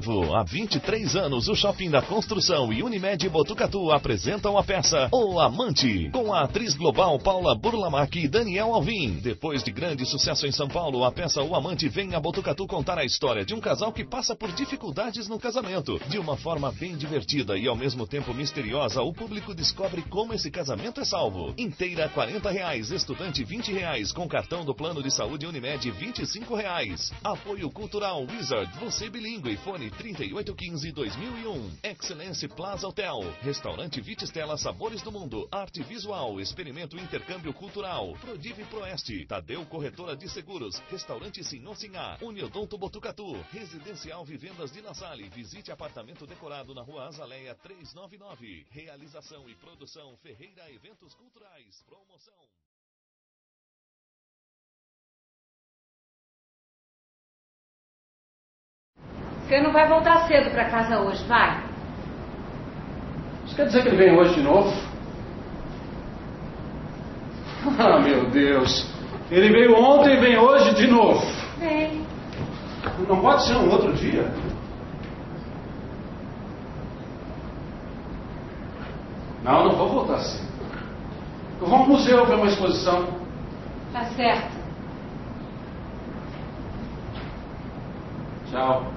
vivo. Há 23 anos, o Shopping da Construção e Unimed Botucatu apresentam a peça O Amante, com a atriz global Paula Burlamac e Daniel Alvim. Depois de grande sucesso em São Paulo, a peça O Amante vem a Botucatu contar a história de um casal que passa por dificuldades no casamento. De uma forma bem divertida e ao mesmo tempo misteriosa, o público descobre como esse casamento é salvo. Inteira 40 reais, estudante 20 reais, com cartão do plano de saúde Unimed 25 reais. Apoio Cultural Wizard, você bilíngue, fone 3815-2001. Excelência Plaza Hotel, Restaurante Vitistela Sabores do Mundo, Arte Visual, Experimento Intercâmbio Cultural, Prodive Proeste, Tadeu Corretora de Seguros, Restaurante Senhor Sinhá, Uniodonto Botucatu, Residencial Vivendas de La Salle, visite apartamento decorado na Rua Azaleia 399. Realização e produção Ferreira Eventos Culturais, promoção. Você não vai voltar cedo para casa hoje, vai? Isso quer dizer que ele vem hoje de novo? Ah, meu Deus. Ele veio ontem e vem hoje de novo. Vem. Não pode ser um outro dia? Não, não vou voltar assim. Eu vou ao museu ver uma exposição. Tá certo. Tchau.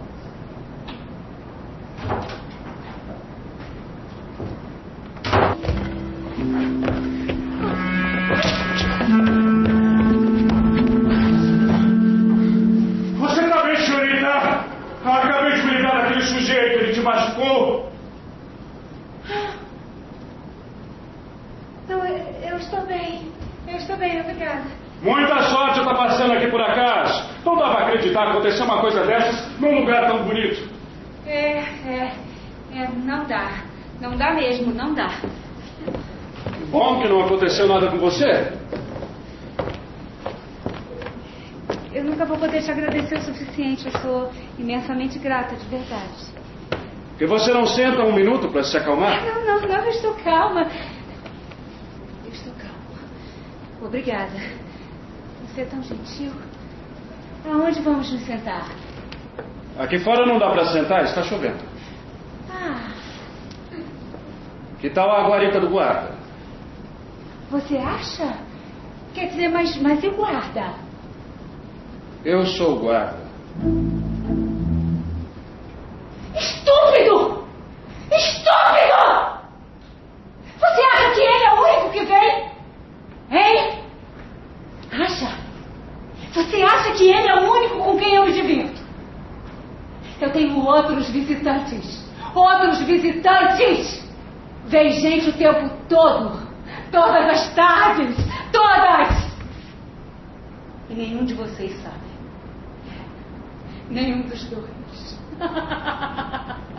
Sujeito, ele te machucou? Não, eu, eu estou bem. Eu estou bem, obrigada. Muita sorte eu tá passando aqui por acaso. Não dá pra acreditar que aconteceu uma coisa dessas num lugar tão bonito. É, é, é, não dá. Não dá mesmo, não dá. Bom que não aconteceu nada com você. Eu nunca vou poder te agradecer o suficiente. Eu sou imensamente grata, de verdade. Que você não senta um minuto para se acalmar? Não, não, não, eu estou calma. Eu estou calma. Obrigada. Você é tão gentil. Aonde vamos nos sentar? Aqui fora não dá para sentar, está chovendo. Ah, Que tal a guarita do guarda? você acha? Quer dizer, mas, mas e o guarda? Eu sou o guarda. Estúpido! Estúpido! Você acha que ele é o único que vem? Hein? Acha? Você acha que ele é o único com quem eu me divirto? Eu tenho outros visitantes. Outros visitantes! Vem gente o tempo todo. Todas as tardes. Todas! E nenhum de vocês sabe. Nenhum dos dois.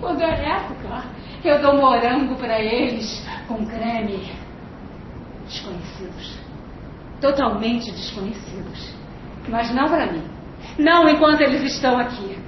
Quando é época, eu dou morango para eles com creme. Desconhecidos. Totalmente desconhecidos. Mas não para mim. Não enquanto eles estão aqui.